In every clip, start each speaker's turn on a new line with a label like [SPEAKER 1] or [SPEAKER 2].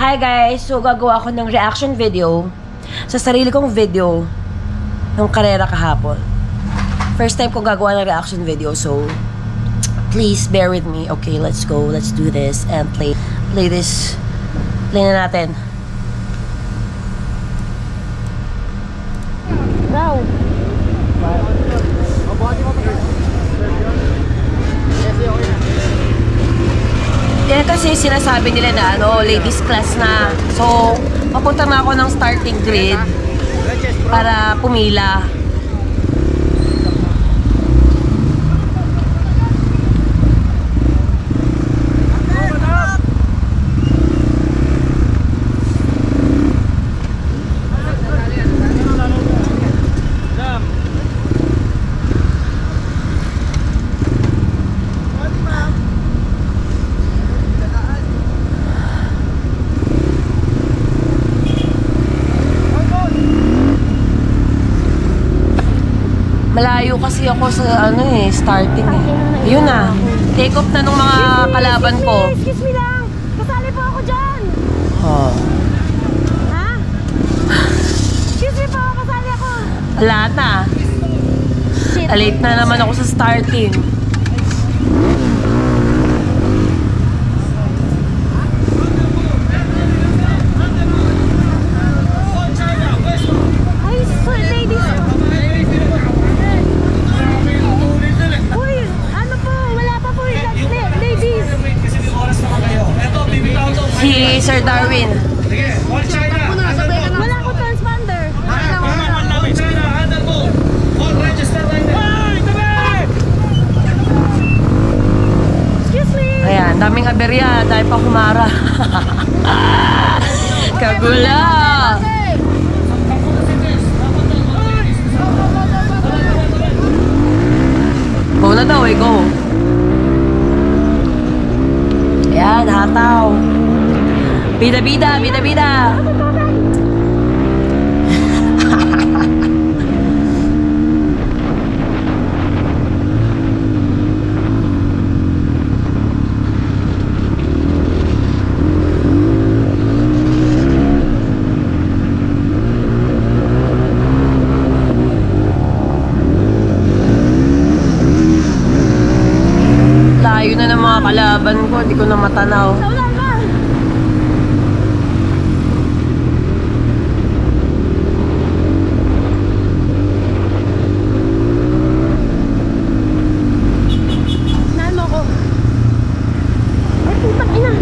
[SPEAKER 1] Hi guys! So gagawa ako ng reaction video sa sarili kong video ng karera kahapon. First time ko gagawa ng reaction video so please bear with me. Okay, let's go. Let's do this and play play this. Play na natin. Yan kasi sinasabi nila na ano, ladies class na. So, papunta na ako ng starting grid para pumila. Kasi ako sa ano eh, starting eh. Yun na. Take off na nung mga kalaban ko.
[SPEAKER 2] Excuse me lang. Kasali po ako dyan.
[SPEAKER 1] Oh.
[SPEAKER 2] Ha? Excuse me po, kasali ako.
[SPEAKER 1] Wala na.
[SPEAKER 2] Shit.
[SPEAKER 1] Late na naman ako sa starting.
[SPEAKER 2] Ay, sorry, ladies. Uy, ano po, wala pa po yung la- ladies.
[SPEAKER 1] Si Sir Darwin.
[SPEAKER 2] Wala ko transponder. Excuse me.
[SPEAKER 1] Ayan, daming aberya. Dahil pa humara. Kagula! Go na daw eh, go. Ayan, hataw. Bida, bida, bida, bida. Layo na ng mga kalaban ko. Hindi ko na matanaw.
[SPEAKER 2] Wala ka. Saan mo ko? Ay, putang ina.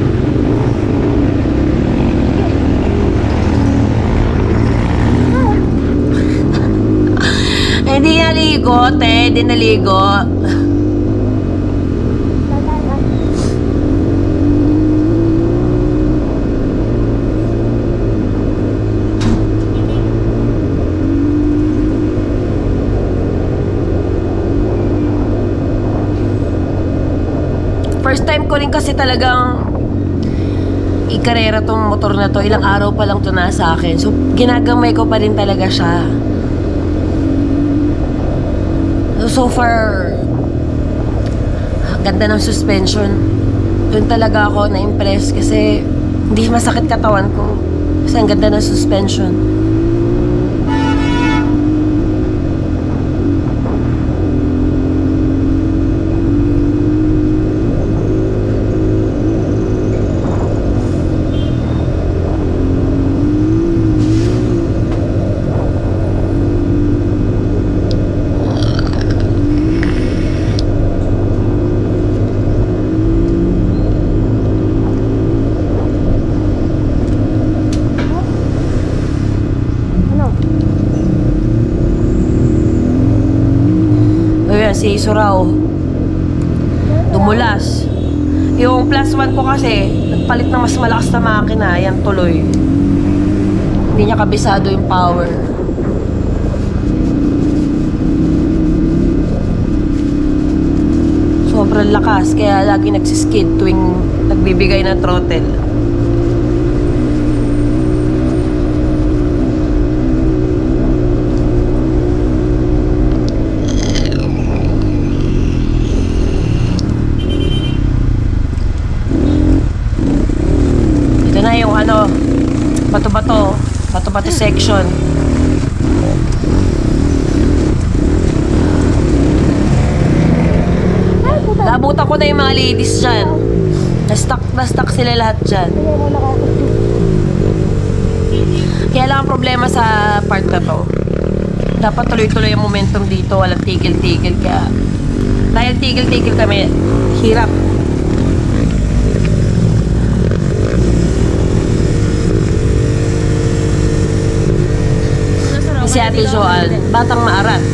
[SPEAKER 1] Eh, Hindi naligo, te. Naligo. First time ko rin kasi talagang ikarera tong motor na to. Ilang araw pa lang to nasa akin. So, ginagamay ko pa rin talaga siya. So far, ganda ng suspension. Doon talaga ako na-impress kasi hindi masakit katawan ko. Kasi ang ganda ng suspension.
[SPEAKER 2] Ano?
[SPEAKER 1] Si Isurao. Dumulas. Yung plus one ko kasi, nagpalit ng mas malakas na makina. Ayan, tuloy. Hindi niya kabisado yung power. Sobrang lakas, kaya lagi nagsiskid tuwing nagbibigay ng throttle. Ito na yung ano, intersection.
[SPEAKER 2] Ay, puta.
[SPEAKER 1] Nabutan ko na yung mga ladies dyan. Na-stuck, na-stuck sila lahat dyan.
[SPEAKER 2] Kaya
[SPEAKER 1] lang ang problema sa part na to. Dapat tuloy-tuloy ang momentum dito. Walang tigil-tigil. Kaya dahil tigil-tigil kami, hirap. Si Ate Joal, batang maarat.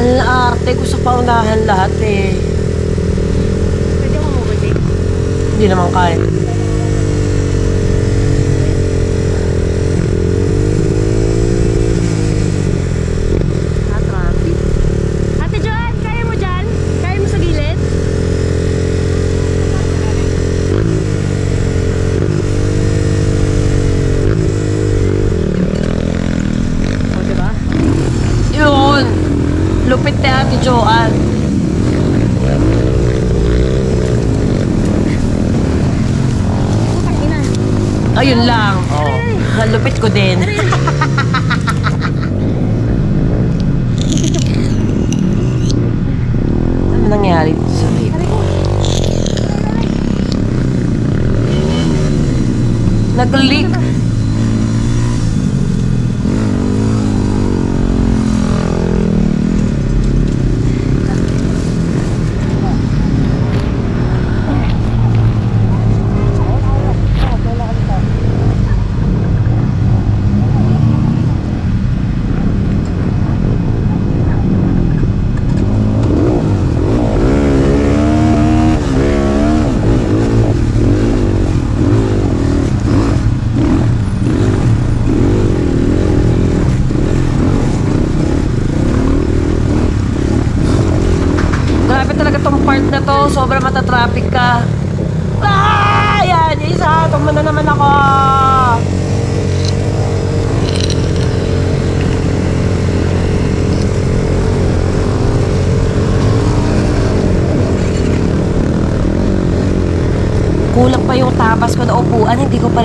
[SPEAKER 1] Ang arte ko sa paunahan lahat eh.
[SPEAKER 2] Pwede mo mabalik.
[SPEAKER 1] Hindi naman kaya.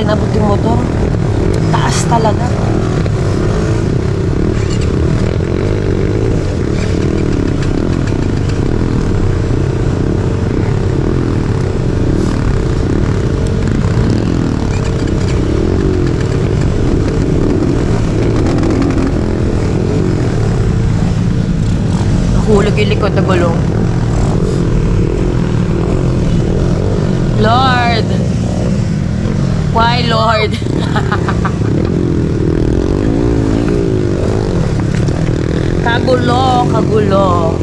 [SPEAKER 1] Rin abot yung motor. Taas talaga. Nahulog yung likod na. Lord! Why, Lord? kagulo, kagulo.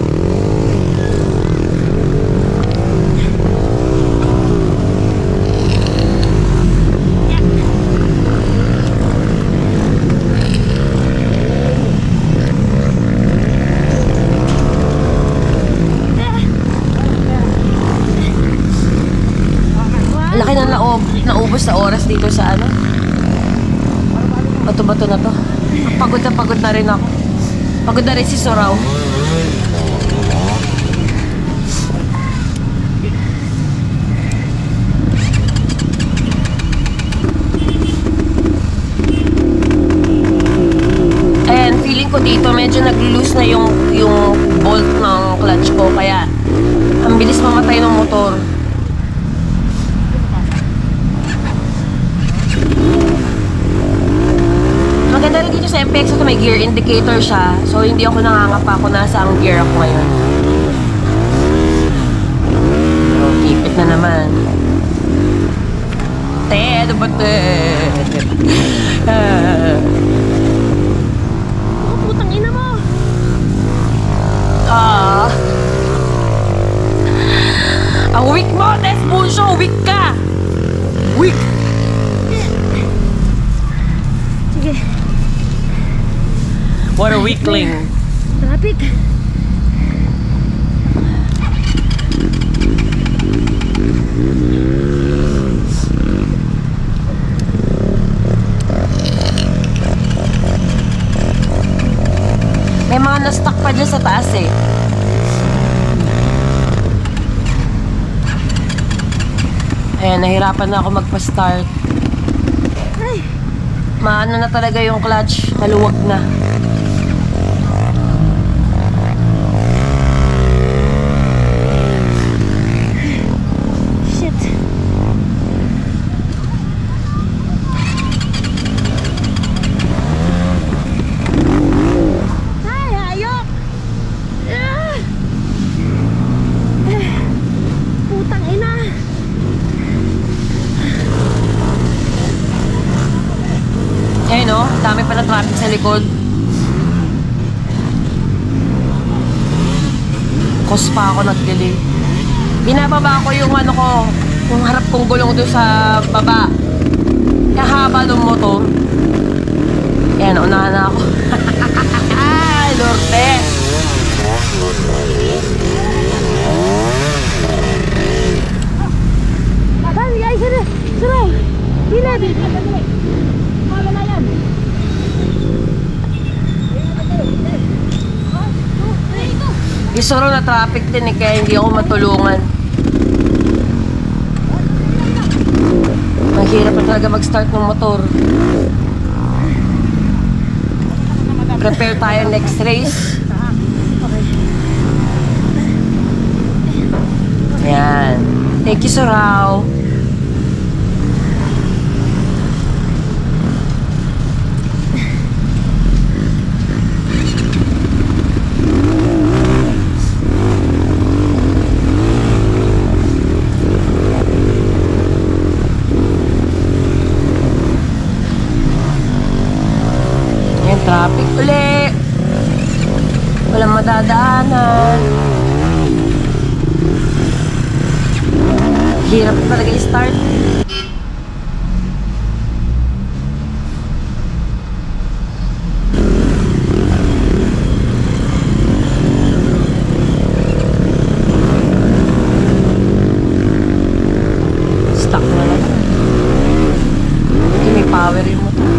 [SPEAKER 1] Laki na naub naubos na oras dito sa ano. Bato-bato na to. Pagod na pagod na rin ako. Pagod na rin si Sorao. And feeling ko dito medyo nag-loose na yung yung bolt ng clutch ko kaya ang bilis mamatay ng motor. Maganda rin dito sa MPX ito may gear indicator siya. So hindi ako nangangapa kung nasa ang gear ako ngayon. So, kipit na naman. Te, ano ba te? Ah.
[SPEAKER 2] Oh, putang ina mo.
[SPEAKER 1] Ah. Ang weak mo, Tess Bunso! Weak ka! What a weakling.
[SPEAKER 2] Traffic.
[SPEAKER 1] May mga na-stuck pa dyan sa taas eh. Ayan, nahirapan na ako magpa-start. Maano na talaga yung clutch. Maluwag na. Kos pa ako nag-delay. Binababa ko yung ano ko, yung harap kong gulong doon sa baba. Kahaba ng motor. Ayan, unahan na ako. Ay, Lourdes!
[SPEAKER 2] Dali, ay, sara! Sara! Gilid! Wala yan!
[SPEAKER 1] Isuro na traffic din eh, kaya hindi ako matulungan. Ang hirap na talaga mag-start ng motor. Prepare tayo next race. Ayan. Thank you, Sorao. Ayan, traffic uli. Walang madadaanan. Hirap na talaga i-start. Stuck na lang. Hindi may power yung motor.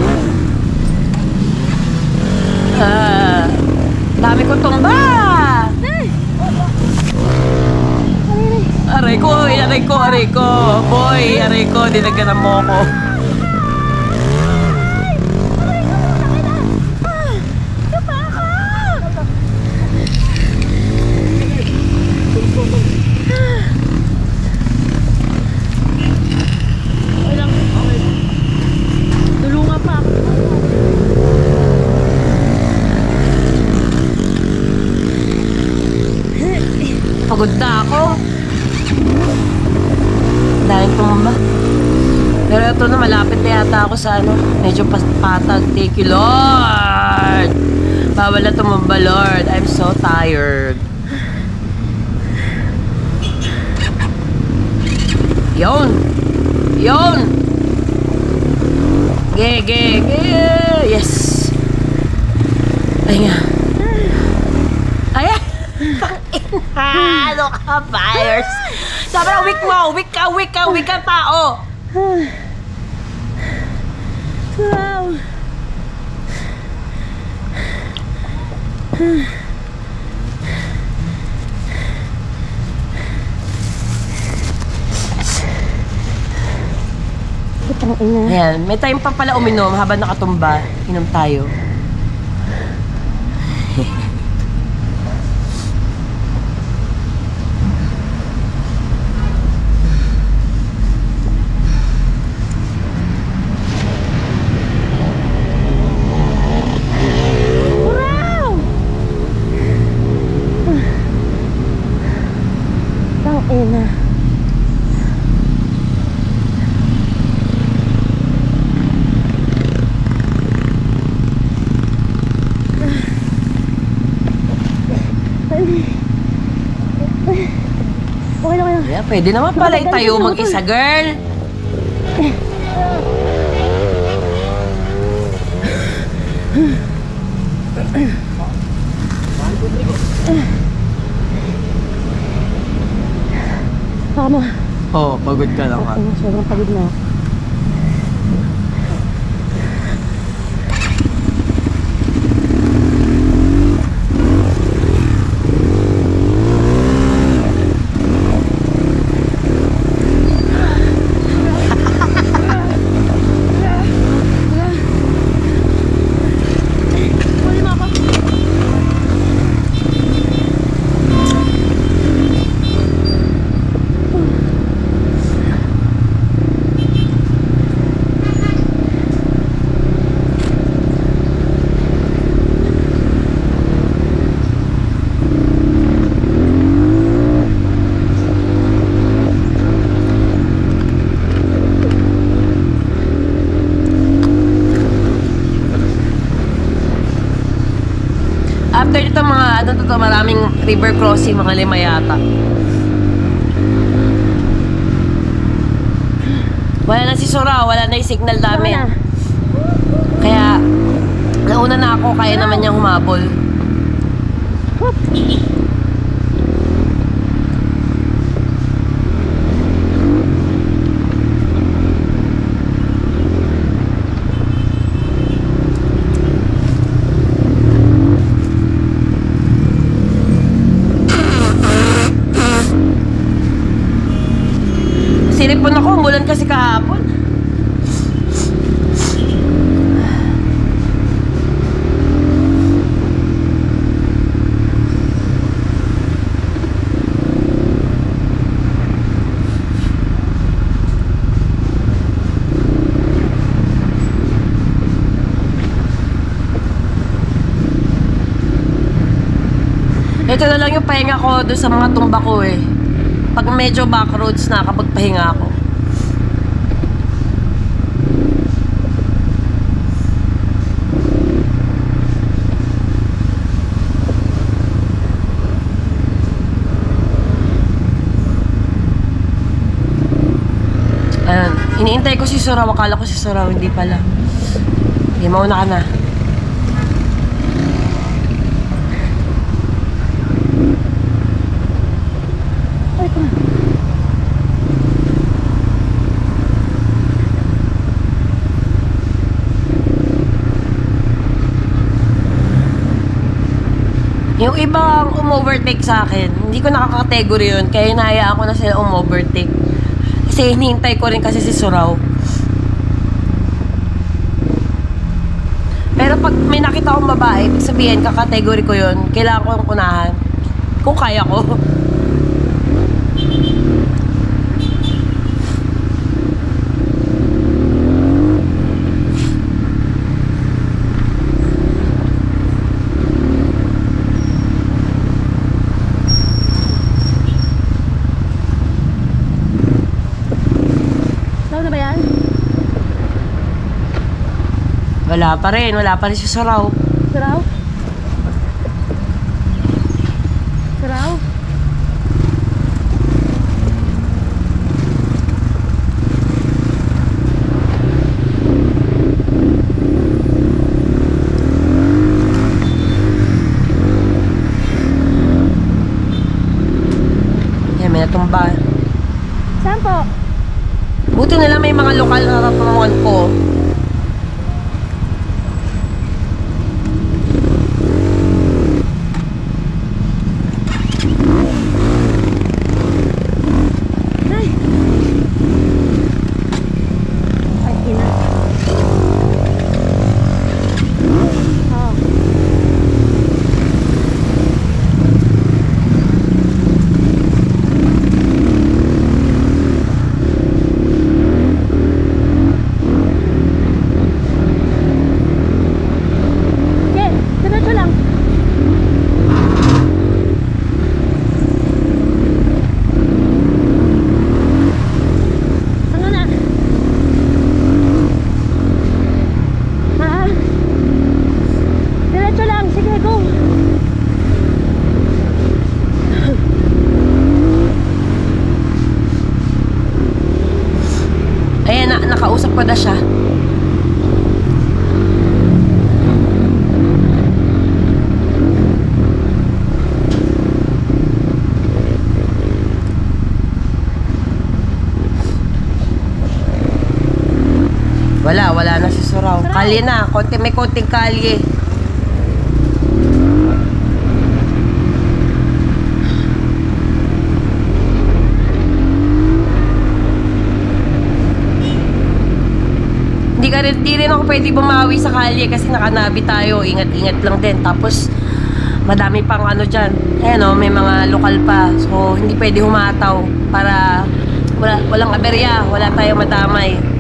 [SPEAKER 1] Ah, dami ko tumba! Aray ko, aray ko, aray ko. Boy, aray ko, dinagana mo ko.
[SPEAKER 2] Tulungan pa ako.
[SPEAKER 1] Pagod na ako. Dahil tumba. Pero ito na, malapit na yata ako sa ano. Medyo patag. Thank you, Lord! Bawal na tumumba, Lord. I'm so tired. Yon! Yon! Ge, ge, ge! Yes! Ay nga. Ayan! Pangina! Ano ka, buyers? Sobrang weak mo! Weak ka, weak ka, weak ka tao!
[SPEAKER 2] Wow! Putang ina.
[SPEAKER 1] Ayan, may time pa pala uminom habang nakatumba. Inom tayo.
[SPEAKER 2] Wow! Putang ina. Okay lang, okay lang.
[SPEAKER 1] Yeah, pwede naman pala tayo mag-isa, girl.
[SPEAKER 2] Baka.
[SPEAKER 1] Oo, oh, pagod ka lang ha.
[SPEAKER 2] Sobrang pagod na ako.
[SPEAKER 1] After dito mga, ano to, to, maraming river crossing, mga lima yata. Wala na si Sora, wala na yung signal namin. Kaya, nauna na ako, kaya naman niyang humabol.
[SPEAKER 2] Whoop.
[SPEAKER 1] Sinipon ako, umulan kasi kahapon. Ito na lang yung pahinga ko doon sa mga tumba ko eh. Pag medyo backroads na, kapag pahinga ako. Ayun. Iniintay ko si Suraw. Akala ko si Suraw. Hindi pala. Hindi, mauna ka na. Yung ibang umovertake sa akin, hindi ko nakaka-category yun. Kaya inahayaan ko na sila umovertake. Kasi hinihintay ko rin kasi si Suraw. Pero pag may nakita akong babae, sabihin, kakategory ko yun. Kailangan ko yung kunahan. Kung kaya ko.
[SPEAKER 2] Tawag na ba yan?
[SPEAKER 1] Wala pa rin. Wala pa rin si Suraw.
[SPEAKER 2] Saraw? Saraw?
[SPEAKER 1] Yan, may natumba.
[SPEAKER 2] Saan po?
[SPEAKER 1] Buti na lang may mga lokal na natatungan ko.
[SPEAKER 2] Ay! Ay, ina. Oh. Okay, diretso lang. Ano na? Ha? Diretso lang. Sige, go.
[SPEAKER 1] Ayan, na, nakausap ko na siya. Wala, wala na si Suraw.
[SPEAKER 2] Suraw.
[SPEAKER 1] Kalye na, konti, may konting kalye. Hindi ka rin, di rin ako pwede bumawi sa kalye kasi nakanabi tayo. Ingat-ingat lang din. Tapos, madami pang ano dyan. Ayan o, may mga lokal pa. So, hindi pwede humataw para wala, walang aberya. Wala tayong madamay.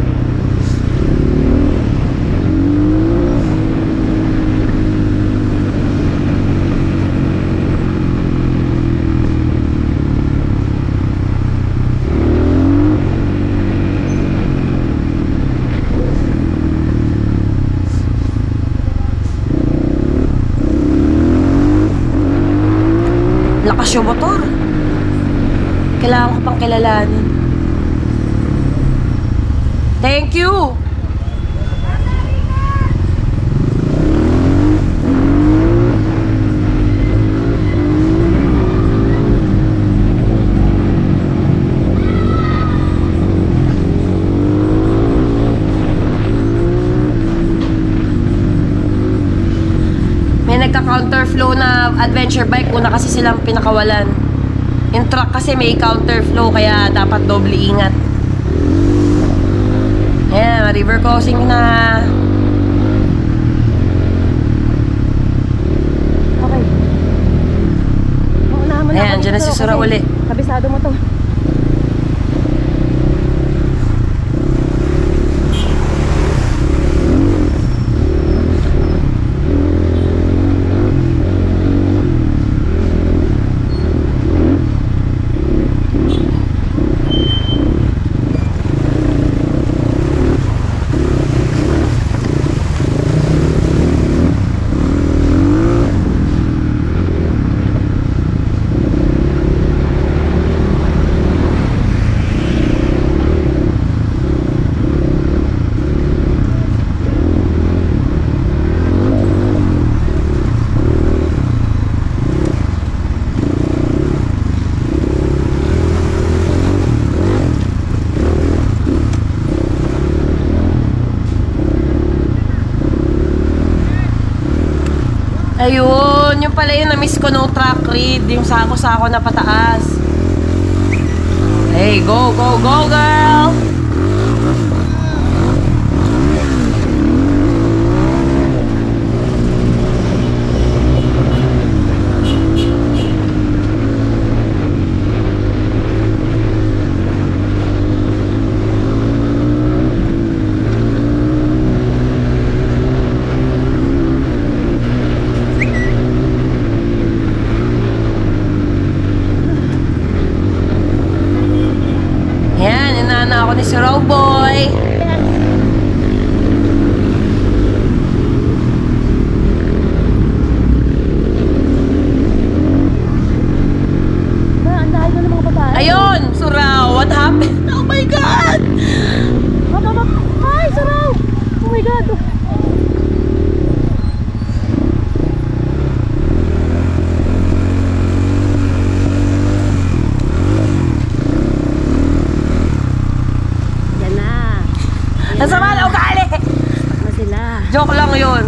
[SPEAKER 1] Kilalanin. Thank you! May nagka-counterflow na adventure bike. Una kasi silang pinakawalan. Yung truck kasi may counterflow kaya dapat doble ingat. Ayan, river crossing na.
[SPEAKER 2] Okay.
[SPEAKER 1] Ayan, dyan na si Sura
[SPEAKER 2] kasi
[SPEAKER 1] uli.
[SPEAKER 2] Kabisado mo to.
[SPEAKER 1] Ayun, yung pala yung na-miss ko no track read. Yung sako-sako na pataas. Hey, go, go, go, girl! Yan, inaana ako ni si Rowboy.
[SPEAKER 2] Ba, ang dahil na ng mga babae.
[SPEAKER 1] Ayun, Suraw, what happened? Oh my God!
[SPEAKER 2] Hop, hop, hop. Ay, saraw! Oh my God! Yan na.
[SPEAKER 1] Ang sama na ugali!
[SPEAKER 2] Na sila.
[SPEAKER 1] Joke lang yun.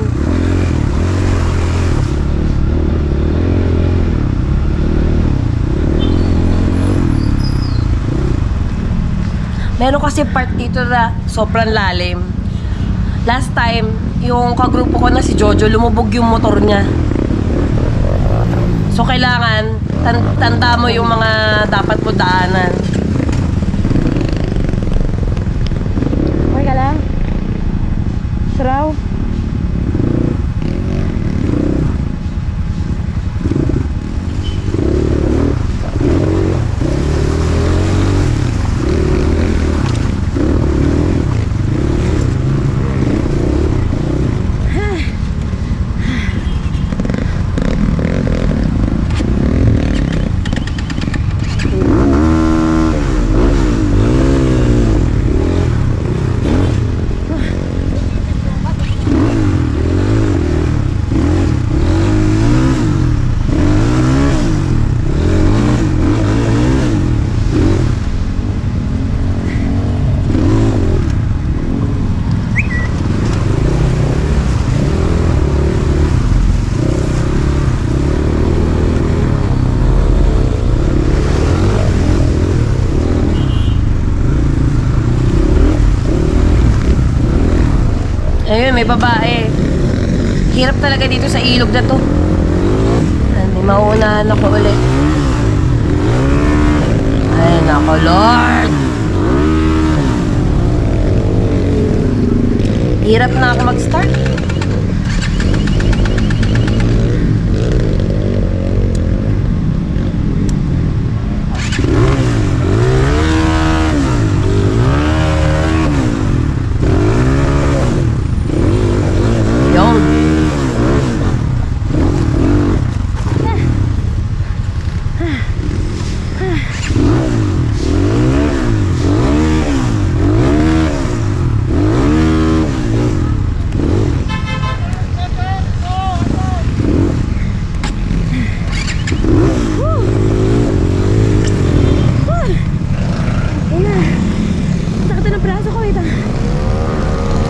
[SPEAKER 1] Meron kasi part dito na sobrang lalim. Last time, yung kagrupo ko na si Jojo, lumubog yung motor niya. So, kailangan, tan- tanda mo yung mga dapat mo daanan.
[SPEAKER 2] Okay ka lang? Saraw?
[SPEAKER 1] Ayun, may babae. Hirap talaga dito sa ilog na to. May maunahan ako ulit. Ay, nako, Lord! Hirap na ako mag-start. Yun.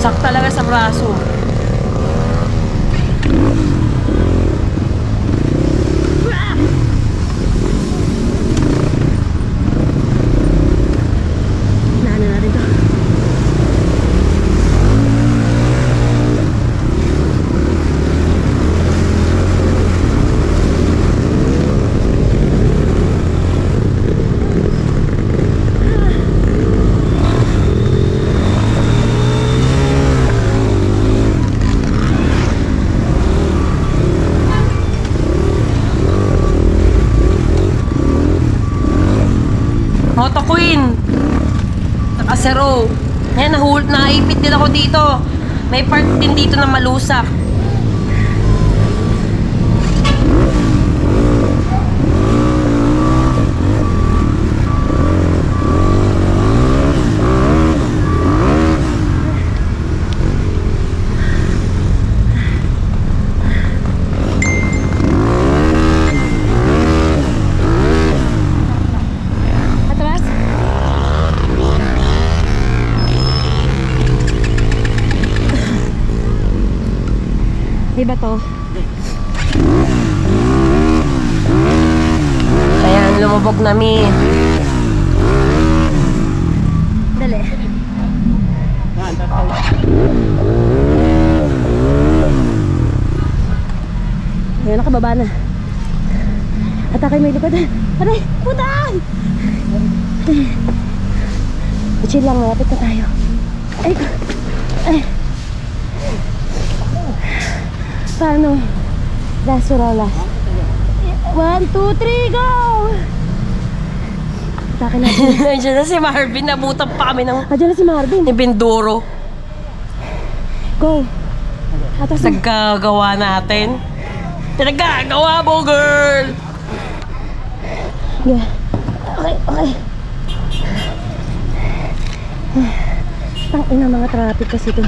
[SPEAKER 1] Sak talaga sa braso.
[SPEAKER 2] Naano natin to.
[SPEAKER 1] Moto Queen. Nakasero. Ngayon, nahul, naipit din ako dito. May part din dito na malusak.
[SPEAKER 2] Di ba to?
[SPEAKER 1] Ayan, lumubog na mi.
[SPEAKER 2] Dali. Ayan, nakababa na. Atake may likod. Aray, putang! Chill lang, malapit na tayo. Last? One, two, three, go! Atake natin.
[SPEAKER 1] Nandiyan na si Marvin. Nabutan pa kami ng
[SPEAKER 2] Andiyan na si Marvin.
[SPEAKER 1] ni Binduro.
[SPEAKER 2] Go. Atas na.
[SPEAKER 1] Nagkagawa natin. Pinagkagawa mo, girl!
[SPEAKER 2] Yeah. Okay, okay. Tang ina mga traffic kasi to.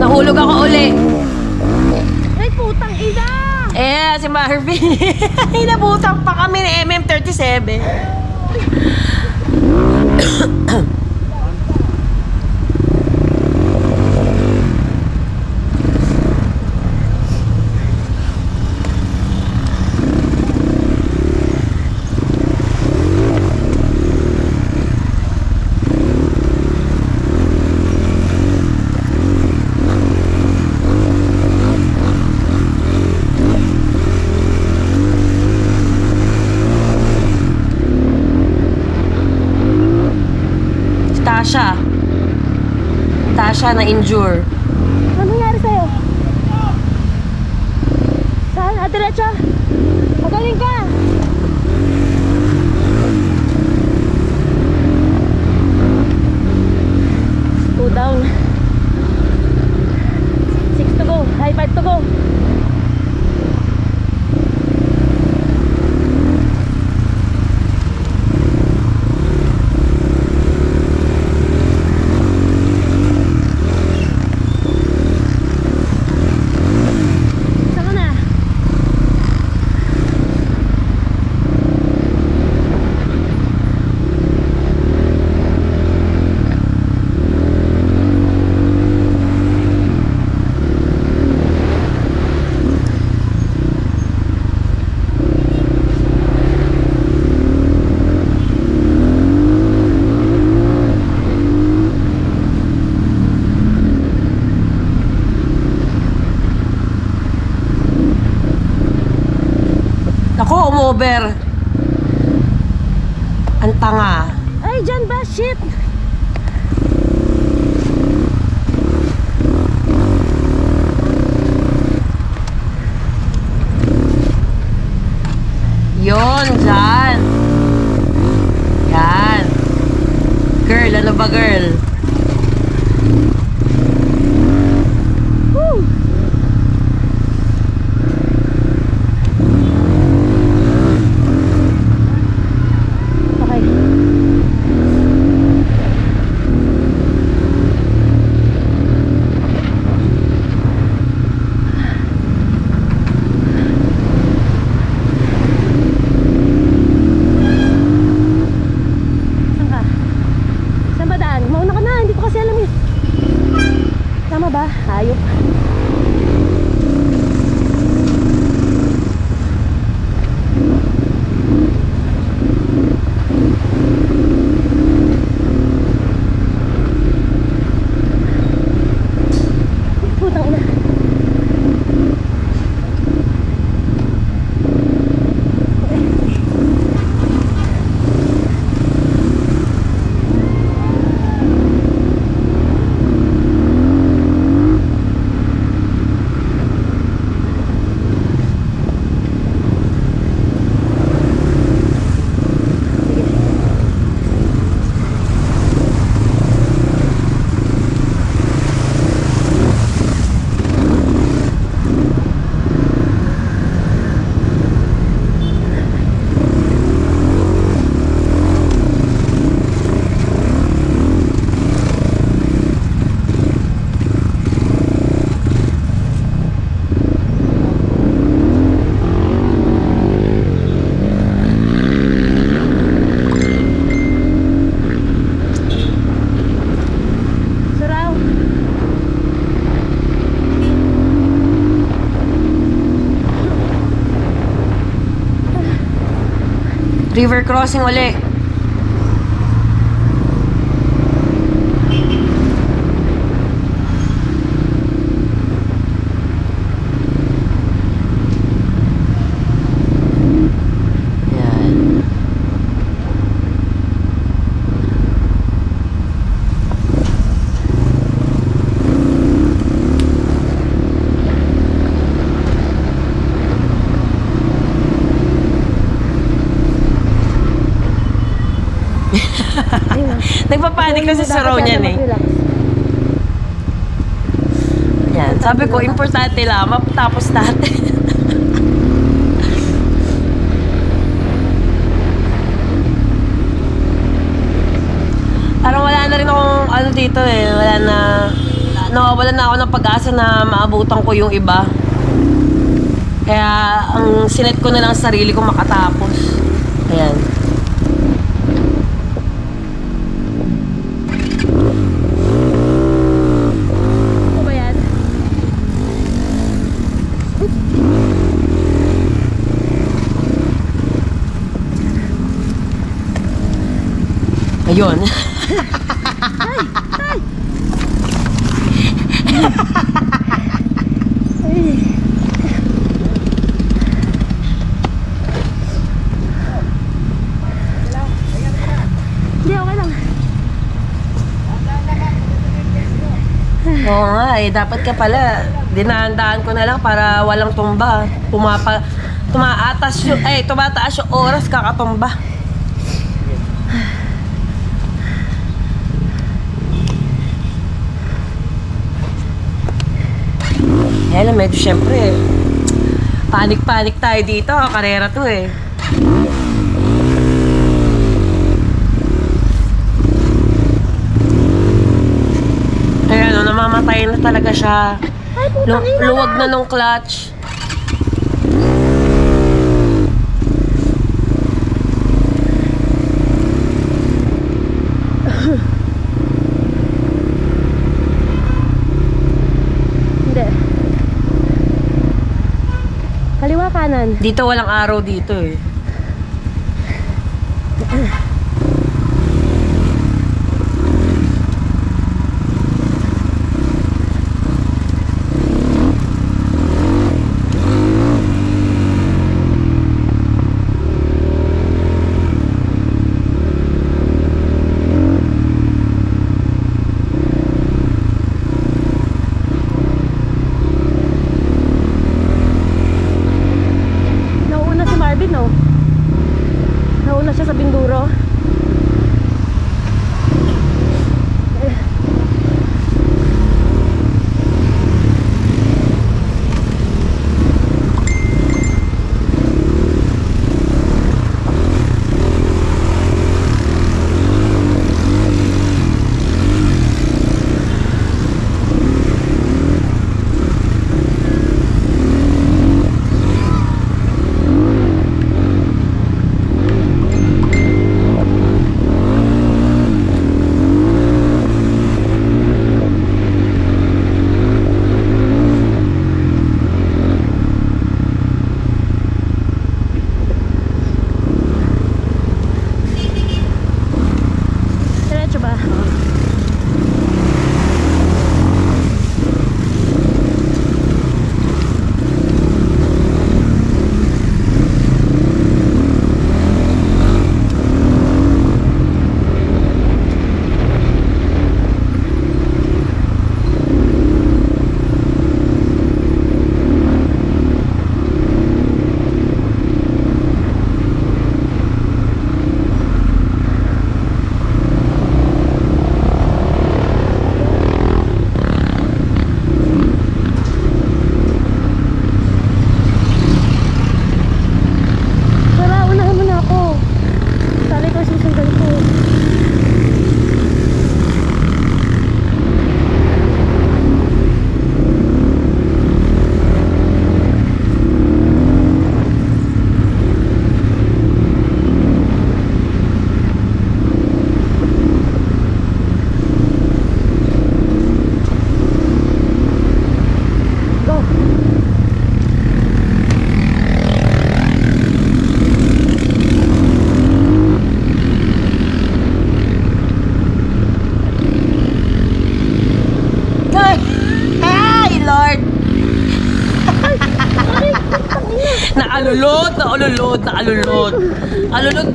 [SPEAKER 1] Nahulog ako uli.
[SPEAKER 2] Ay, putang ina!
[SPEAKER 1] Eh, si Marvin. Inabutan pa kami ni MM37. Si Tasha. Tasha na injure.
[SPEAKER 2] Ano nangyari sa'yo? Saan? Ah, diretso? Magaling ka!
[SPEAKER 1] River crossing uli. Yan. Nagpapanik kasi sa row niyan eh. Yan. Sabi ko, importante lang, mapatapos natin. Parang wala na rin akong ano dito eh. Wala na, nawawalan na ako ng pag-asa na maabutan ko yung iba. Kaya ang sinet ko na lang sa sarili ko makatapos. Ayan.
[SPEAKER 2] Ano ba yan?
[SPEAKER 1] Ayun.
[SPEAKER 2] Okay lang.
[SPEAKER 1] Oo nga eh, dapat ka pala. Dinahandaan ko na lang para walang tumba. Pumapa, tumaatas yung, eh, tumataas yung oras kakatumba. Kaya lang, medyo syempre, panik-panik tayo dito. Karera to eh. Ayan, ano, namamatay na talaga siya.
[SPEAKER 2] Ay,
[SPEAKER 1] Lu- luwag na nung clutch.
[SPEAKER 2] Hindi. Kanan.
[SPEAKER 1] Dito walang araw dito eh.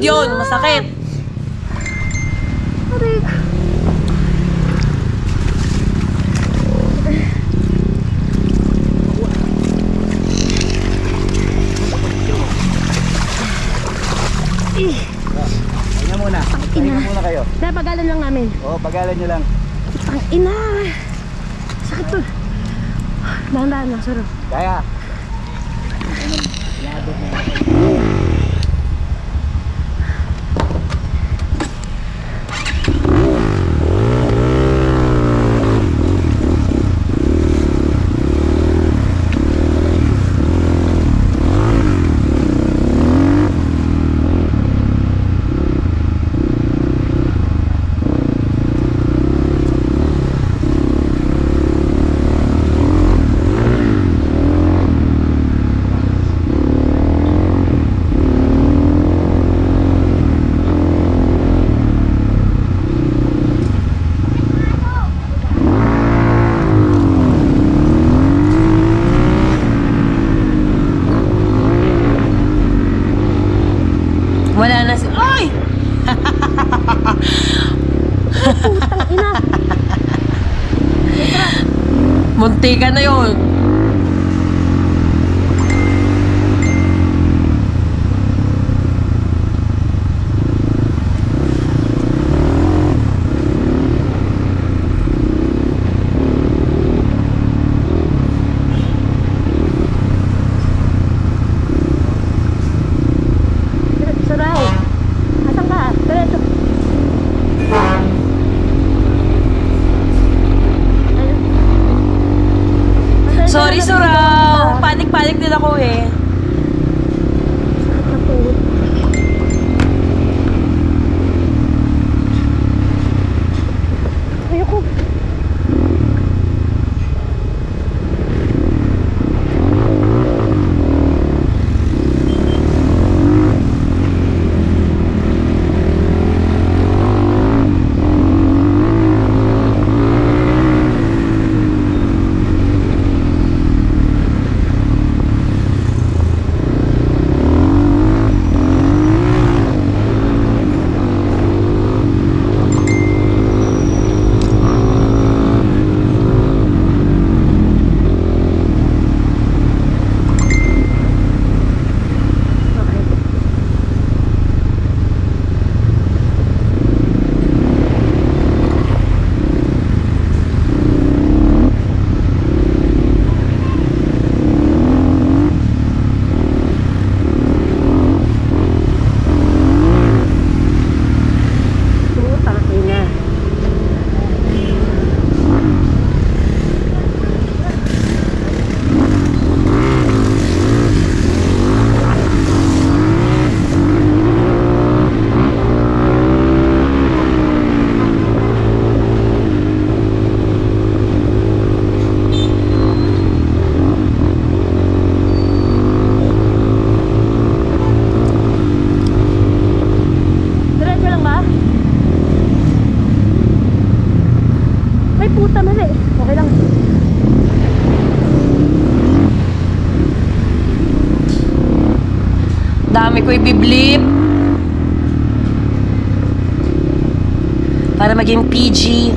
[SPEAKER 1] Yun, masakit.
[SPEAKER 2] Aray ko.
[SPEAKER 3] Pahinga muna. Pahinga muna kayo.
[SPEAKER 2] Dahil pagalan lang namin.
[SPEAKER 3] Oo, pagalan nyo lang.
[SPEAKER 2] Ang ina. Sakit to. Dahan-dahan lang, suro.
[SPEAKER 3] Kaya.
[SPEAKER 1] Wala na si... Ay!
[SPEAKER 2] Putang ina.
[SPEAKER 1] Munti ka na yun.
[SPEAKER 2] Suray. Asan ka? Diretso. Ayun. Asan-
[SPEAKER 1] Sorry, Suraw. Panik-panik din ako eh.
[SPEAKER 2] Natulog. Ayoko. Okay. Putang ina. Diretso lang ba? Ay puta mali. Okay lang.
[SPEAKER 1] Ibiblip. Para maging PG.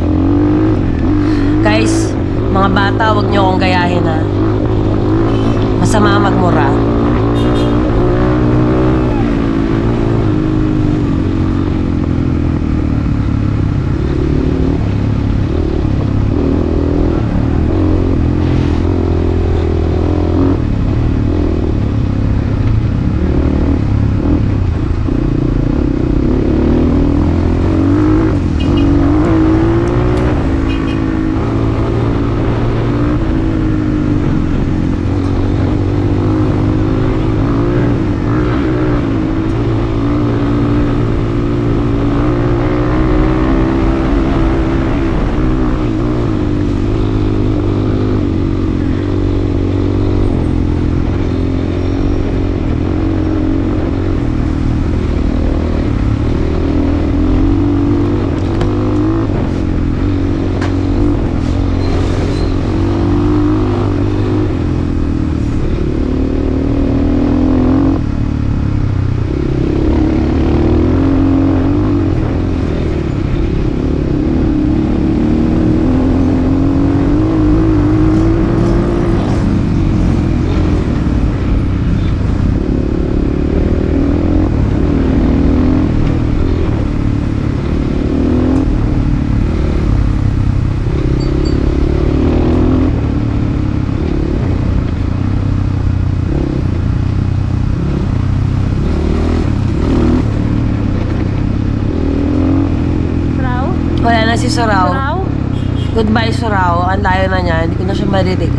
[SPEAKER 1] Si Surao.
[SPEAKER 2] Wow.
[SPEAKER 1] Goodbye, Surao. Ang layo na niya. Hindi ko na siya marinig.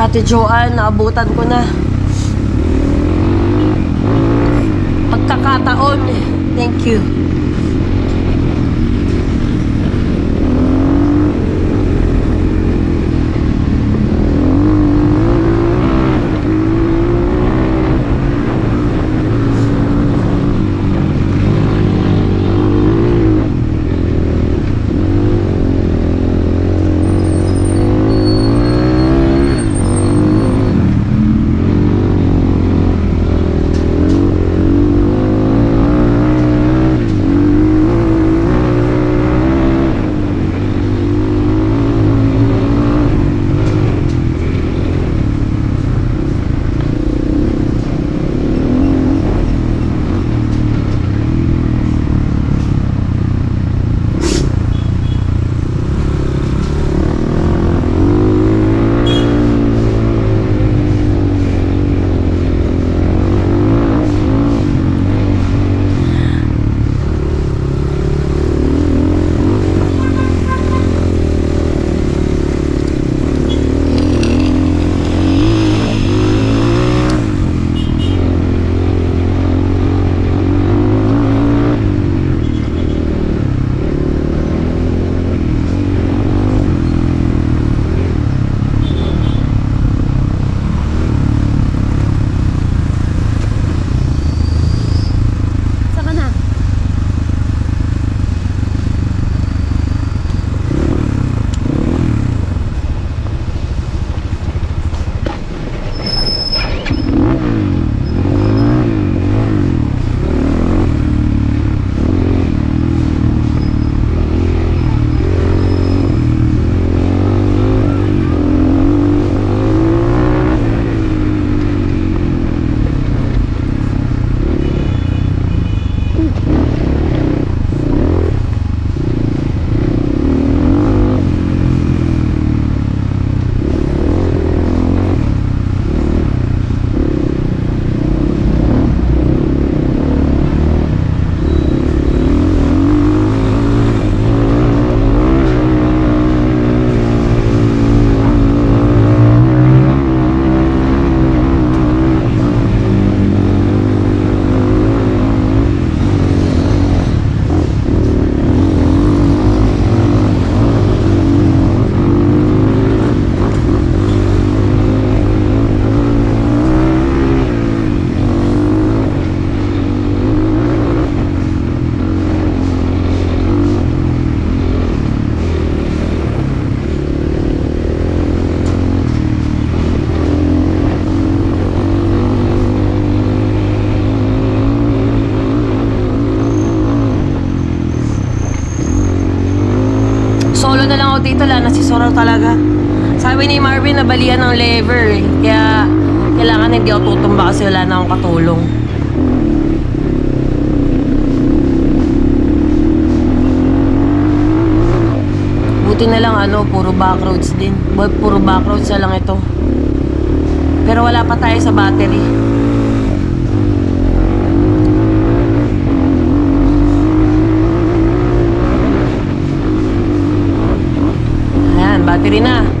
[SPEAKER 1] Ate Joanne, naabutan ko na. Pagkakataon. Thank you. Kasi wala na akong katulong. Buti na lang ano, puro backroads din. Boy, puro backroads na lang ito. Pero wala pa tayo sa battery. Ayan, battery na.
[SPEAKER 2] Battery na.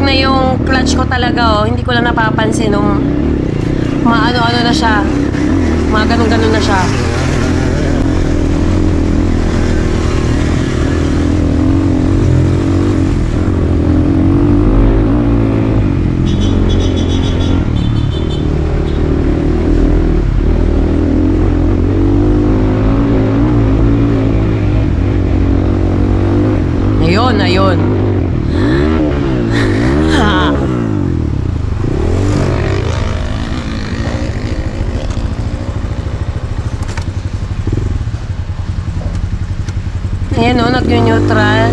[SPEAKER 1] Maluwag na yung clutch ko talaga oh. Hindi ko lang napapansin nung maano-ano na siya. Mga ganun-ganun na siya. Ayun, ayun. Ha. Ayan o, nag-neutral.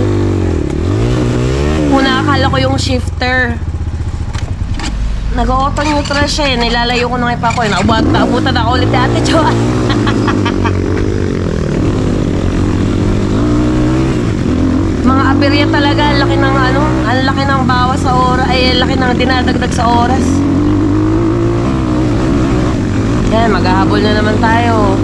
[SPEAKER 1] Una, akala ko yung shifter. Nag-auto neutral siya eh. Nilalayo ko na nga pa ako eh. Naubot, naabutan ako ulit ni Ate Joanne. baterya talaga, ang laki ng ano, ang laki ng bawas sa oras, ay laki ng dinadagdag sa oras. Yan, maghahabol na naman tayo.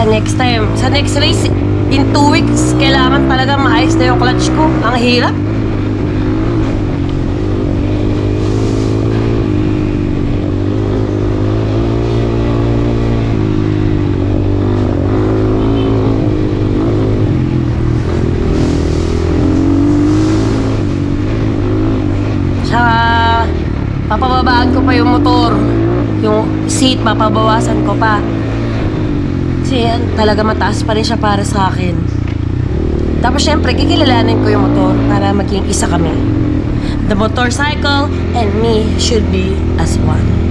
[SPEAKER 1] Ah, next time, sa next race, in two weeks, kailangan talaga maayos na yung clutch ko. Ang hirap. Papababaan ko pa yung motor. Yung seat, papabawasan ko pa. Kasi talaga mataas pa rin siya para sa akin. Tapos syempre, kikilalanin ko yung motor para maging isa kami. The motorcycle and me should be as one.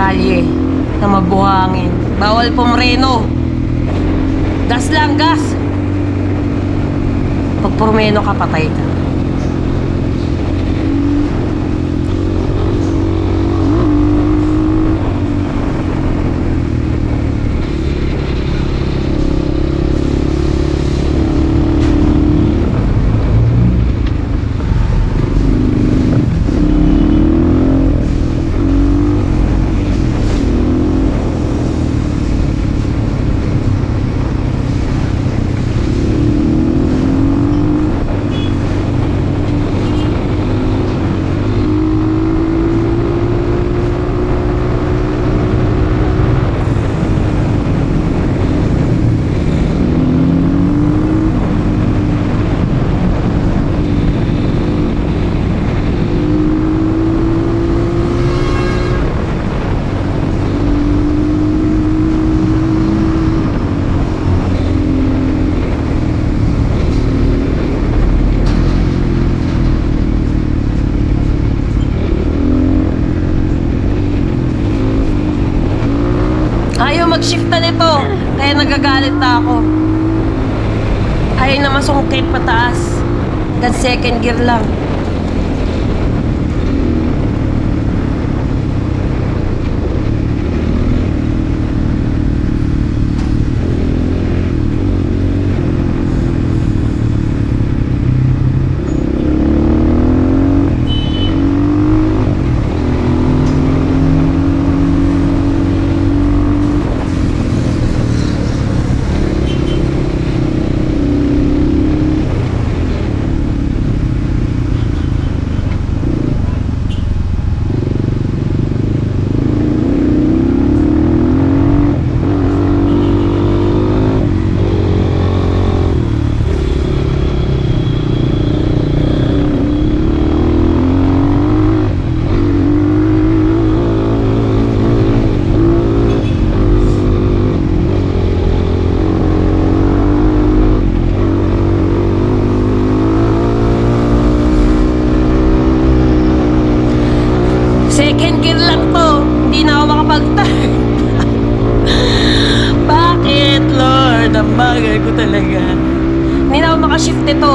[SPEAKER 1] Kalye na mabuhangin. Bawal pumreno. Gas lang, gas! Pag pumreno ka, patay ka. ko talaga. Hindi na ako makashift nito.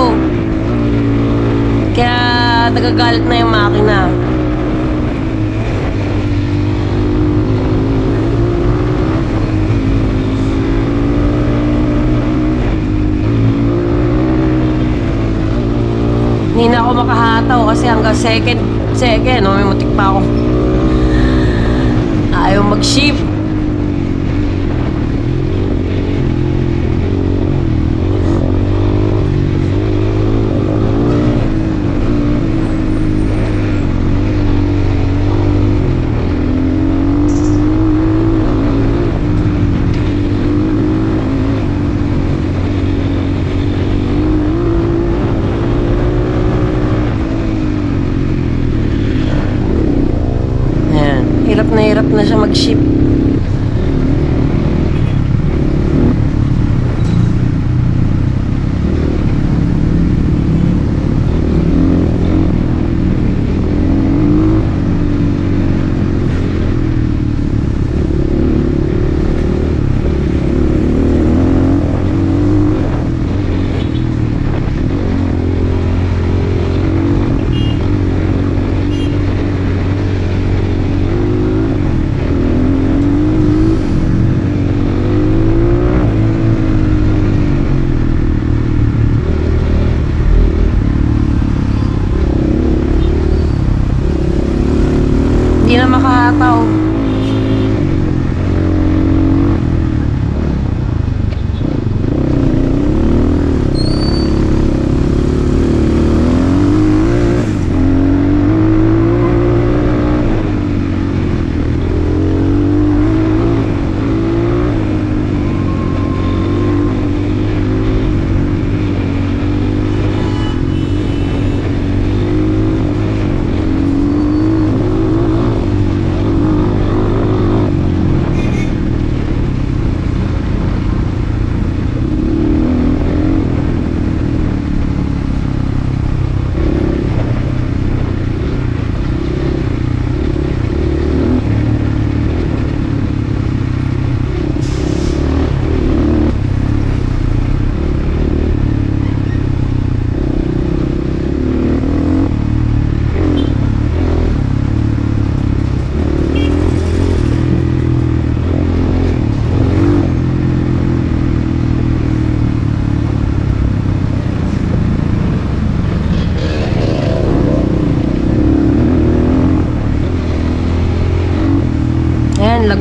[SPEAKER 1] Kaya nagagalit na yung makina. Hindi na ako makahataw kasi hanggang second, second, no, may mutik pa ako. Ayaw mag-shift.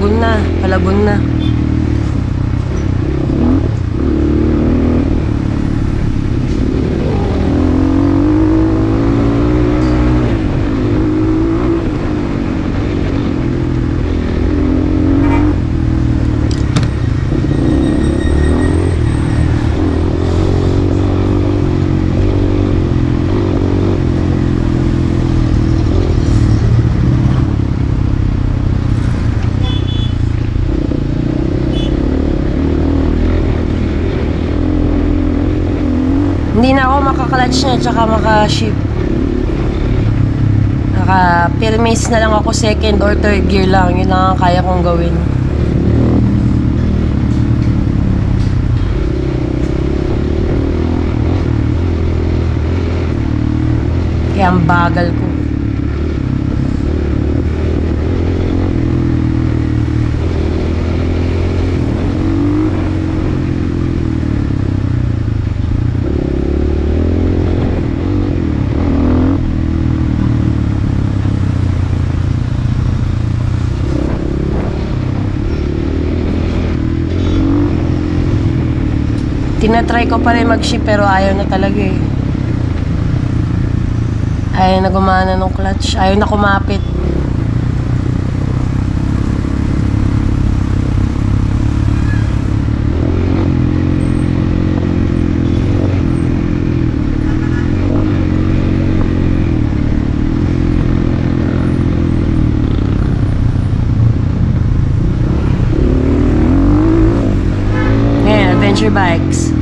[SPEAKER 1] Ayan, lagun na. Palagun na. Hindi na ako makaklutch niya tsaka maka-ship. Naka pirmis na lang ako second or third gear lang. Yun lang ang kaya kong gawin. Kaya ang bagal ko. Tinatry ko pa rin mag-ship pero ayaw na talaga eh. Ayaw na gumana ng clutch. Ayaw na kumapit. Ngayon, adventure bikes.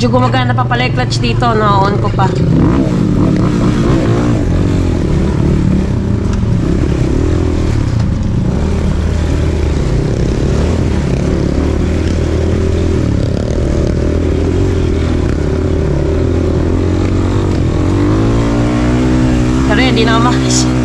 [SPEAKER 1] Medyo gumagana pa pala yung clutch dito. Na-on ko pa. Pero yun, hindi na ako makis.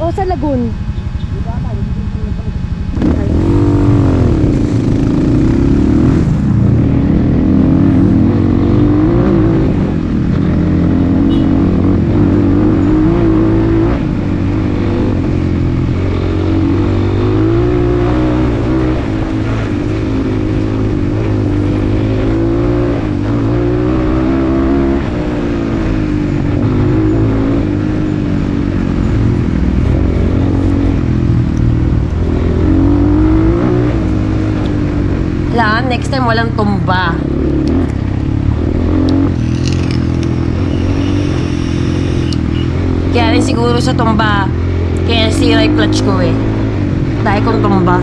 [SPEAKER 2] o sa lagoon?
[SPEAKER 1] Kailangan next time walang tumba. Kaya rin siguro sa tumba, kaya sira yung clutch ko eh. Dahil kong tumba.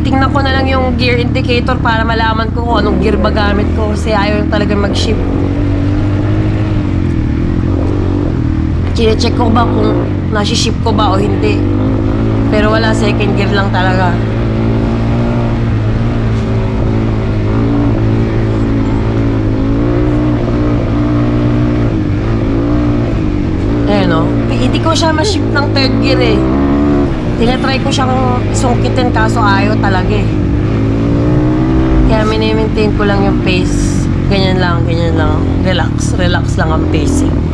[SPEAKER 1] Tinitingnan ko na lang yung gear indicator para malaman ko kung anong gear ba gamit ko kasi ayaw yung talaga mag-ship. Chine-check ko ba kung nasi-ship ko ba o hindi. Pero wala, second gear lang talaga. Ayan o. Hindi ko siya ma-ship ng third gear eh. Tinatry ko siyang sungkitin kaso ayaw talaga eh. Kaya minimaintain ko lang yung pace. Ganyan lang, ganyan lang. Relax, relax lang ang pacing.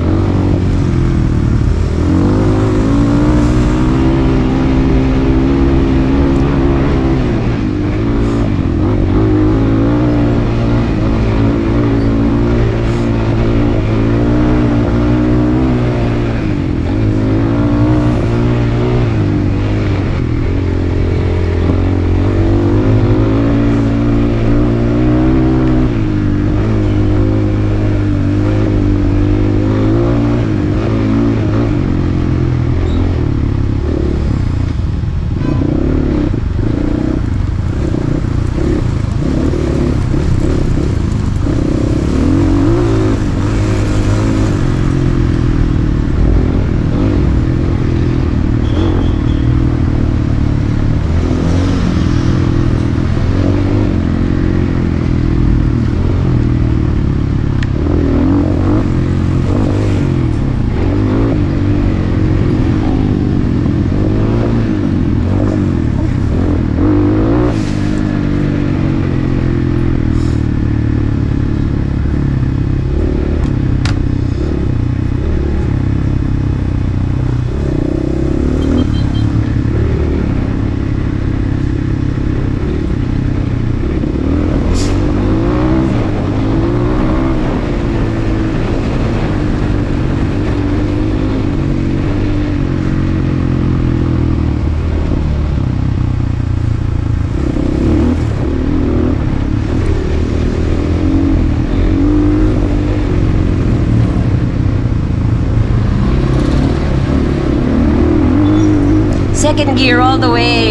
[SPEAKER 1] Second gear all the way.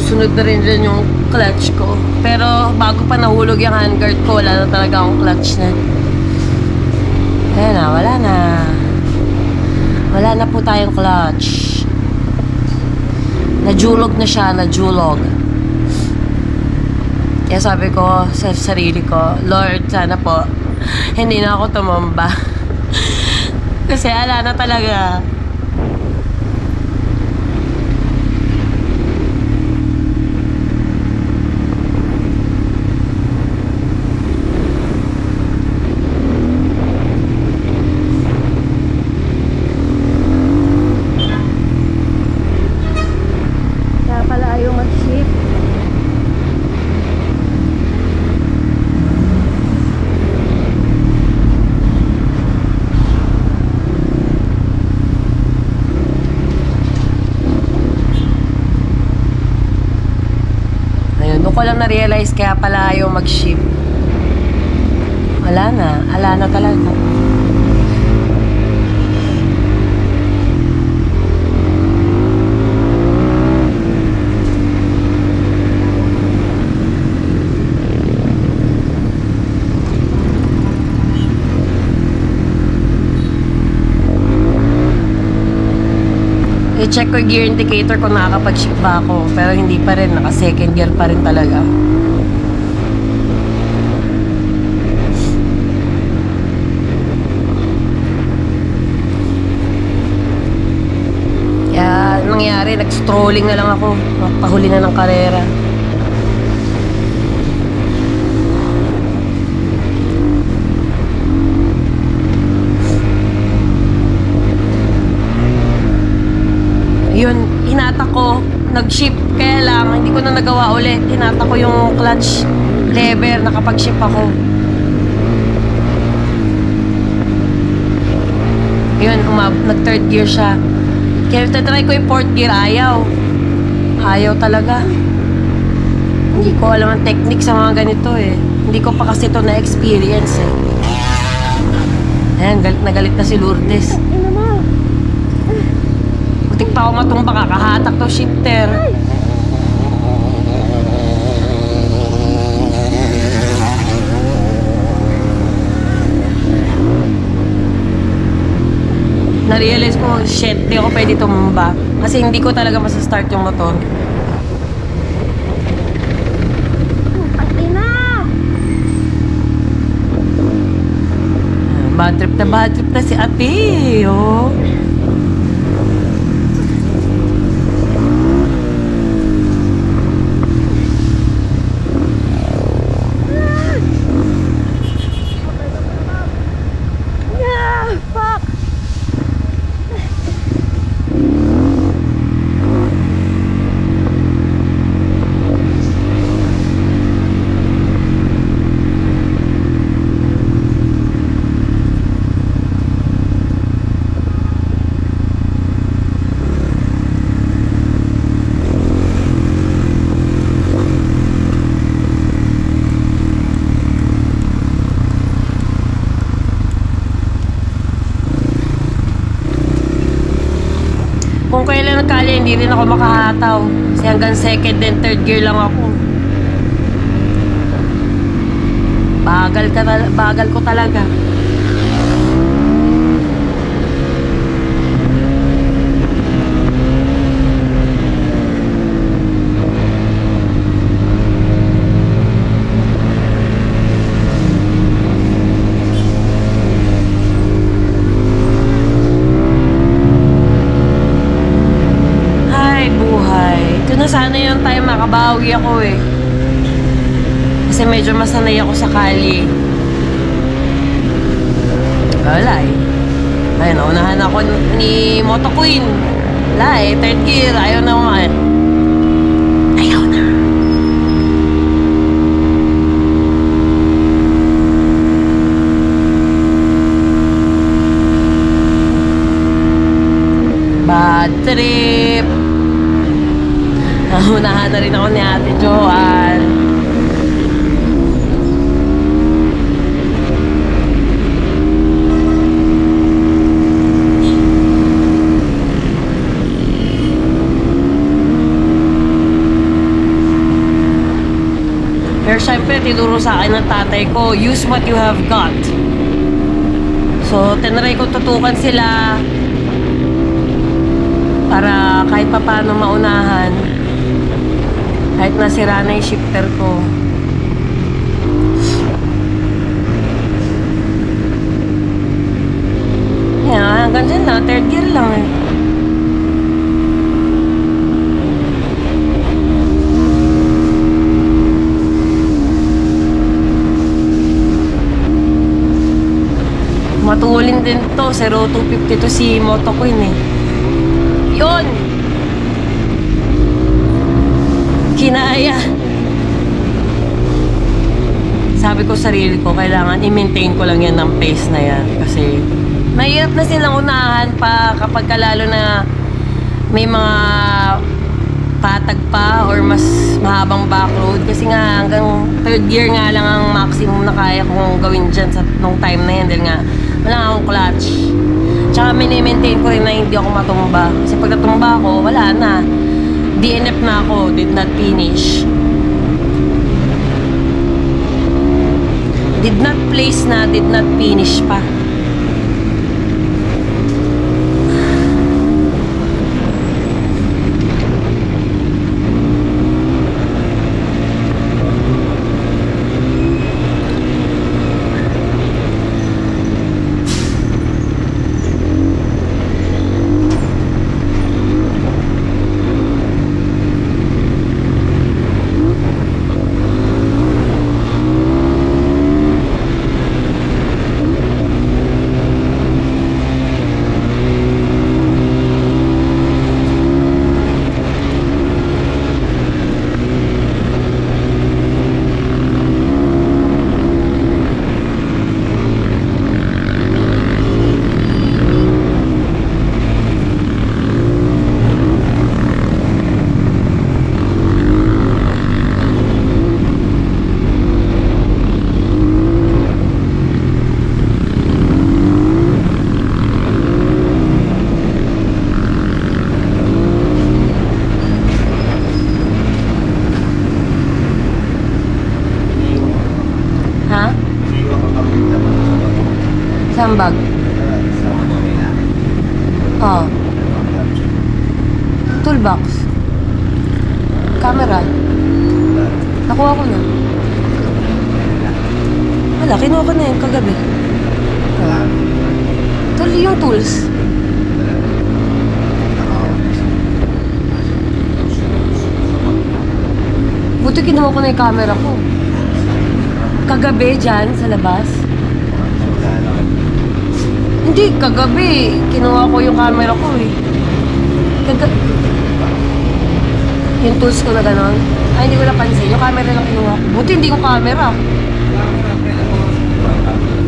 [SPEAKER 1] Susunod na rin dyan yung clutch ko. Pero bago pa nahulog yung handguard ko, wala na talaga akong clutch na. Ayan na, wala na. Wala na po tayong clutch. Najulog na siya, najulog. Kaya sabi ko sa sarili ko, Lord, sana po, hindi na ako tumamba. Kasi ala na talaga.
[SPEAKER 2] Kaya pala ayaw mag-shift.
[SPEAKER 1] Ayun, doon ko lang na-realize kaya pala ayaw mag-ship. Wala na. Ala na talaga. I-check ko yung gear indicator kung nakakapag-ship ba ako. Pero hindi pa rin. Naka-second gear pa rin talaga. Kaya, nangyari, nag-strolling na lang ako. Pahuli na ng karera. Yun, hinata ko, nag-ship. Kaya lang, hindi ko na nagawa ulit. Hinata ko yung clutch lever, nakapag-ship ako. Yun, umab, nag-third gear siya. Kaya tatry ko yung fourth gear, ayaw. Ayaw talaga. Hindi ko alam ang technique sa mga ganito eh. Hindi ko pa kasi ito na-experience eh. Ayan, galit na galit na si Lourdes. Butik pa ako matumba, kakahatak to shifter. Na-realize ko, shit, di ako pwede tumumba. Kasi hindi ko talaga masastart yung motor. Bad trip na bad trip na si ate, oh.
[SPEAKER 2] Yeah, fuck.
[SPEAKER 1] Kung kailan nagkali, hindi rin ako makahataw. Kasi hanggang second and third gear lang ako. Bagal, ka tal- bagal ko talaga. Ay, buhay. Ito na sana yung time makabawi ako eh. Kasi medyo masanay ako sa kali. Wala eh. Ayun, naunahan ako ni Moto Queen. Wala eh, third gear. Ayaw na umaan. Ayaw na. Trip. Naunahan na rin ako ni Ate Joanne. Pero syempre, tinuro sa akin ng tatay ko, use what you have got. So, tinry ko tutukan sila para kahit papano maunahan. Kahit nasira na yung shifter ko. Yan, hanggang dyan lang. Third gear lang eh. Matulin din to. 0250 to si Moto Queen eh. Yun! Kinaya. Sabi ko sarili ko, kailangan i-maintain ko lang yan ng pace na yan. Kasi mahirap na silang unahan pa kapag ka lalo na may mga patag pa or mas mahabang backroad. Kasi nga hanggang third gear nga lang ang maximum na kaya kong gawin dyan sa nung time na yan. Dahil nga wala nga akong clutch. Tsaka mini-maintain ko rin na hindi ako matumba. Kasi pag natumba ako, wala na. DNF na ako, did not finish. Did not place na, did not finish pa. Ha? Saan bag? Oh. Toolbox. Camera. Nakuha ko na. Wala, kinuha ko na yun kagabi. Oh. Tool, yung tools. Buti kinuha ko na yung camera ko. Dyan sa labas. Hindi, kagabi. Kinuha ko yung camera ko eh. Kaga... Yung tools ko na ganon. Ay, hindi ko napansin. Yung camera lang kinuha ko. Buti hindi ko camera.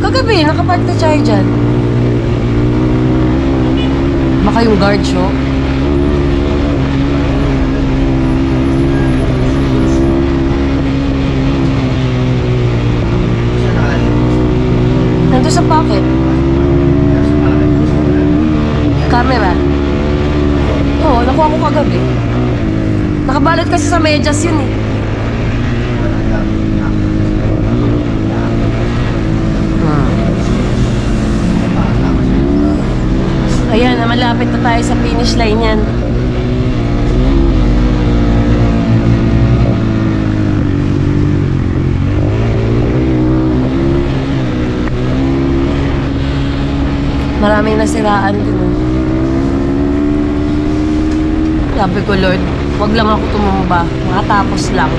[SPEAKER 1] Kagabi, nakapark na tayo dyan. Baka yung guard show. Nandun sa pocket. Camera. Oo, nakuha ko kagabi. Medyas yun eh. Ayan, na malapit na tayo sa finish line yan. Maraming nasiraan din. oh. Sabi ko, Lord, wag lang ako tumumba. Makatapos lang.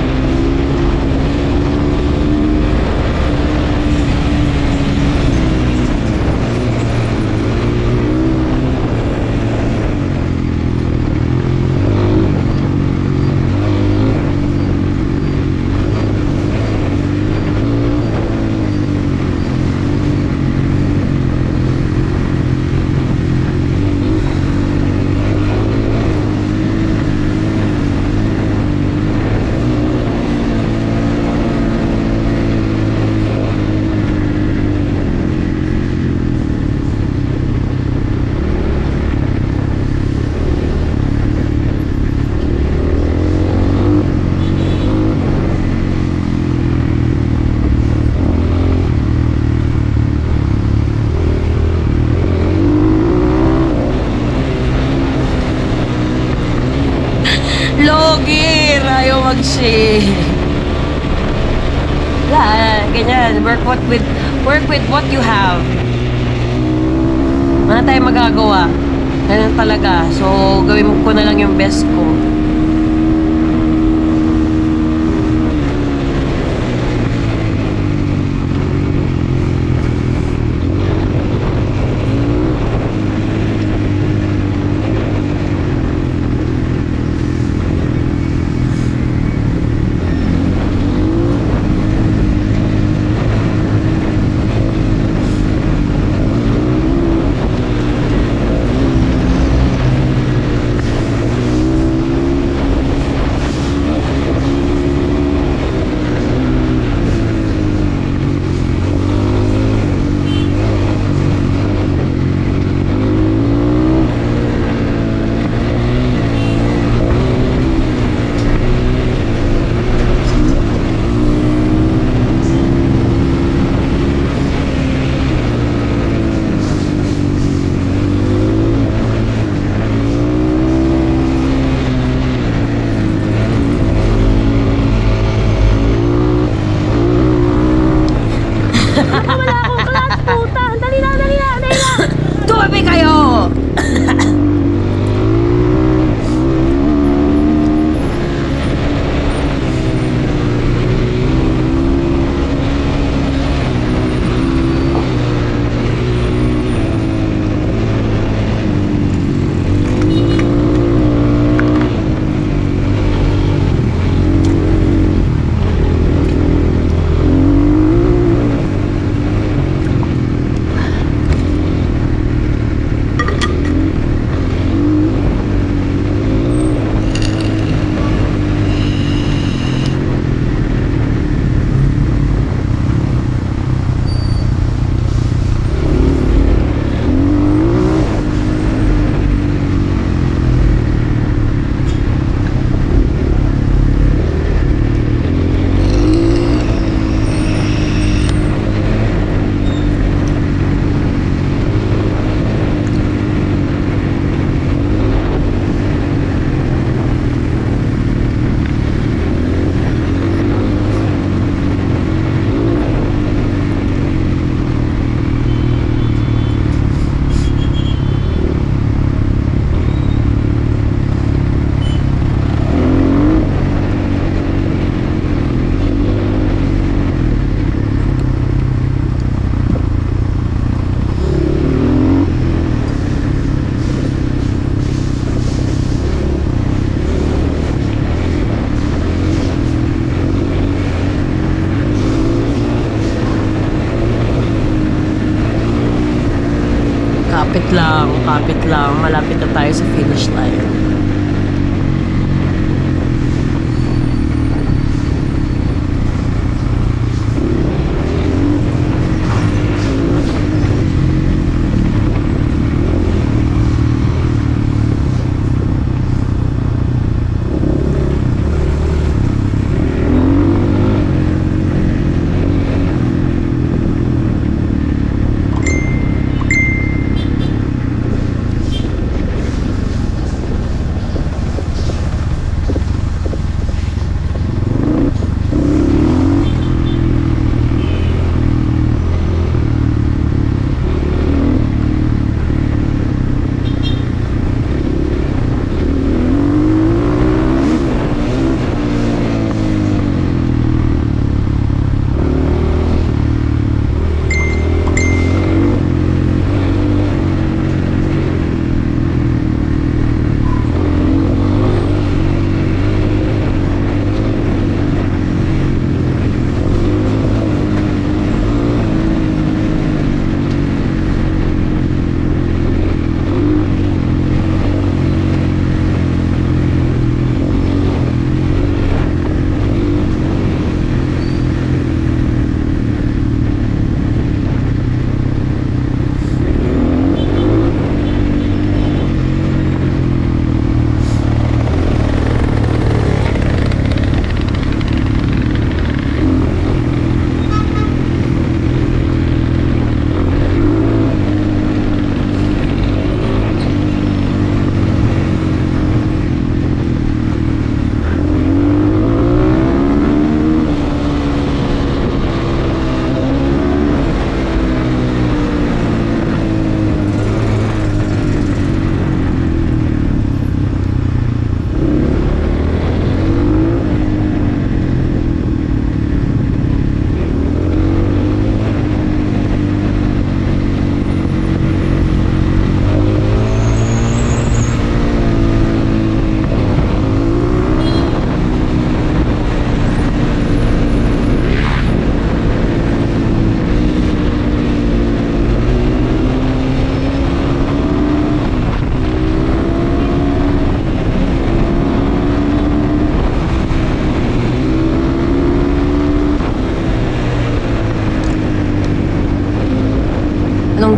[SPEAKER 1] Kapit lang, kapit lang. Malapit na tayo sa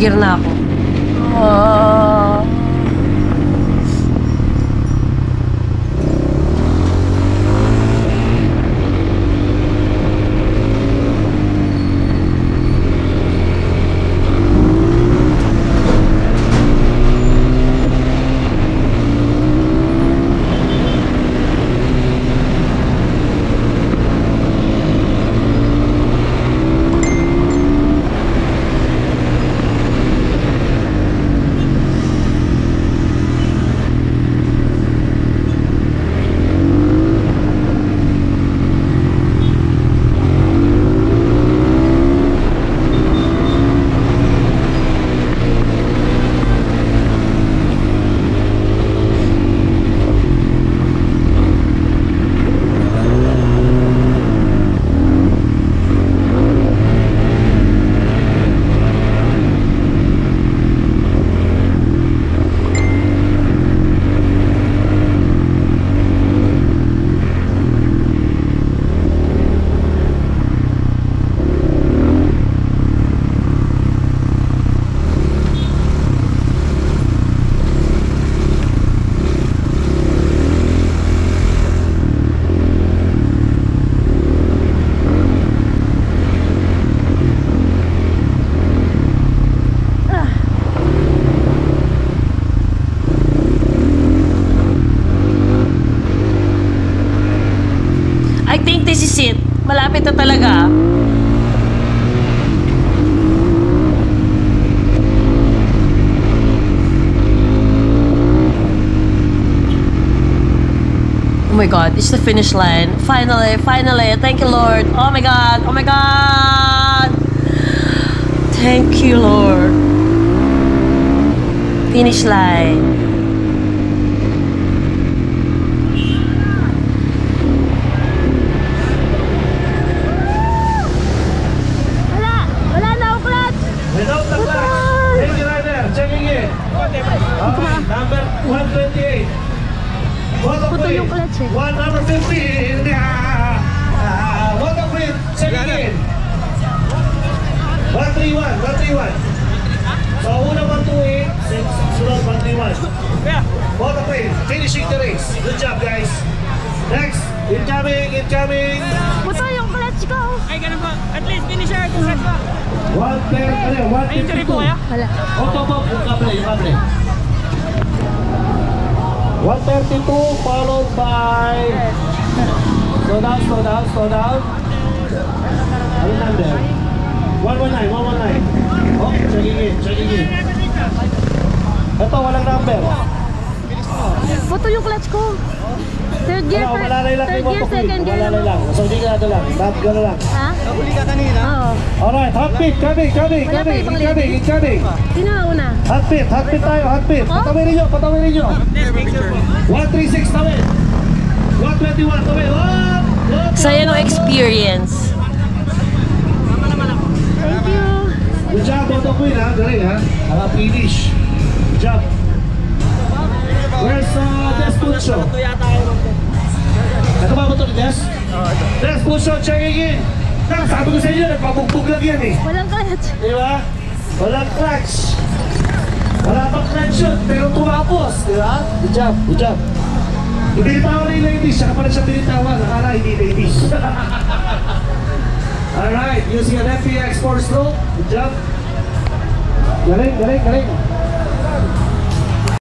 [SPEAKER 1] Ернав. My god, it's the finish line. Finally, finally. Thank you, Lord. Oh my god, oh my god. Thank you, Lord. Finish line.
[SPEAKER 4] Weight.
[SPEAKER 2] yung clutch eh.
[SPEAKER 4] One number 15. Ah, ah, bottom weight. Checking in. 131. 131. So, una 128. sin- Sunod 131. Bottom weight. Finishing the race. Good job, guys. Next. Incoming. Incoming.
[SPEAKER 2] Puto yung clutch ko!
[SPEAKER 5] Ay, ganun po. At least finisher, congrats po.
[SPEAKER 4] 110. Ano yun?
[SPEAKER 5] May injury po
[SPEAKER 4] 152.
[SPEAKER 5] kaya?
[SPEAKER 2] Wala.
[SPEAKER 4] Op, op, op, yung kable, yung kable. 132 followed by Slow down, slow down, slow down. Ano number? 119, 119 Oh, checking in, checking in. Ito, walang number.
[SPEAKER 2] Puto yung clutch ko! Third gear,
[SPEAKER 4] lang
[SPEAKER 2] third
[SPEAKER 4] yung
[SPEAKER 2] gear, second gear
[SPEAKER 4] Malalay lang, so hindi ka na lang. Back gano'n lang?
[SPEAKER 2] Ha?
[SPEAKER 3] Nahuli ka kanina.
[SPEAKER 2] Oo.
[SPEAKER 4] Alright, hot pit, coming, coming, coming, incoming, incoming
[SPEAKER 2] Sino na una?
[SPEAKER 4] Hot pit, hot pit tayo, hot pit
[SPEAKER 2] Ako?
[SPEAKER 4] Patawirin nyo, patawirin nyo 136 tawid 121 tawid!
[SPEAKER 1] Saya ng experience.
[SPEAKER 2] Thank you!
[SPEAKER 4] Good job, Boto Queen ha. Galing ha. Ang finish. Good job. Where's uh, Des Pucho? Ito ba ni Des? Des Pucho, checking in. Nak, sabi ko sa inyo, nagpabugbog lang yan eh.
[SPEAKER 2] Walang clutch!
[SPEAKER 4] Di ba? Walang clutch. Wala pang clutch yun, pero tumapos. Di ba? Good job, good job. Ibinitawan na yung ladies, saka pala siya binitawan. Nakala hindi ladies. Alright, using an FPX Force Stroke. Good job. Galing, galing, galing.